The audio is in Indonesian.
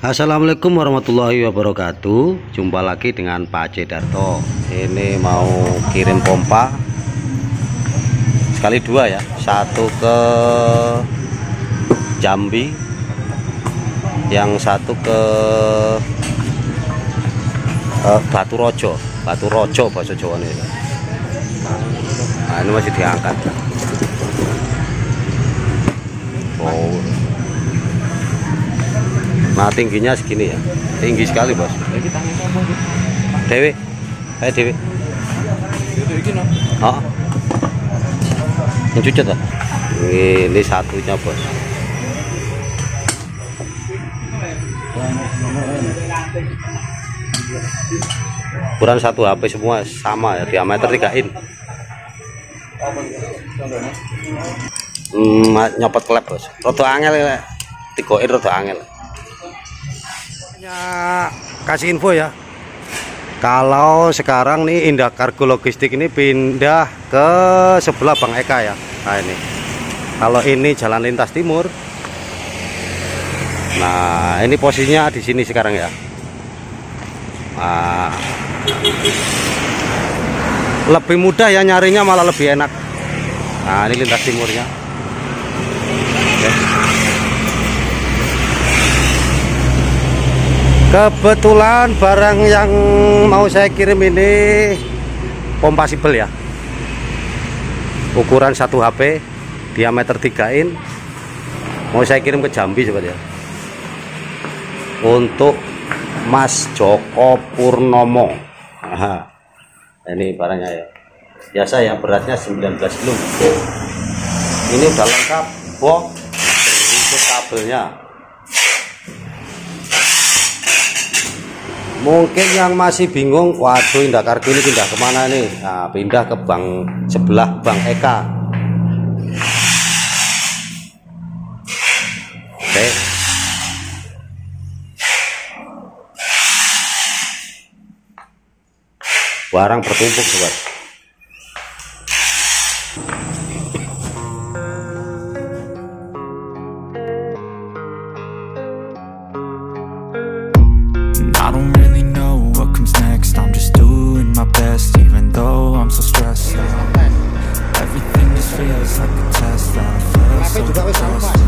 Assalamualaikum warahmatullahi wabarakatuh. Jumpa lagi dengan Pak Cedarto Ini mau kirim pompa. Sekali dua ya. Satu ke Jambi. Yang satu ke uh, Batu Rojo. Batu Rojo bahasa Jawa ini. Nah ini masih diangkat. Oh Nah tingginya segini ya. Tinggi sekali bos. Dewi. Ayo Dewi. Oh Yang lah Ini satunya bos. Ukuran satu HP semua sama ya Diameter 3 in. Hmm, Nyopot klep bos. Roto angel ya Tiga in roto angel kasih info ya. Kalau sekarang nih Indah Kargo Logistik ini pindah ke sebelah Bang Eka ya. Nah ini. Kalau ini jalan lintas timur. Nah ini posisinya di sini sekarang ya. Nah, lebih mudah ya nyarinya malah lebih enak. Nah ini lintas timurnya kebetulan barang yang mau saya kirim ini pompa sibel ya. Ukuran 1 HP diameter 3 in. Mau saya kirim ke Jambi sebenarnya untuk Mas Joko Purnomo. Aha. ini barangnya ya. Biasa yang beratnya 19 kilo. Ini udah lengkap box berikut kabelnya mungkin yang masih bingung waduh Indah Kargo ini pindah ke mana nih nah pindah ke bank sebelah Bank Eka. Oke. Barang bertumpuk sobat. Feels like my best even though I'm so stressed out. Everything just feels like a test, I feel so depressed.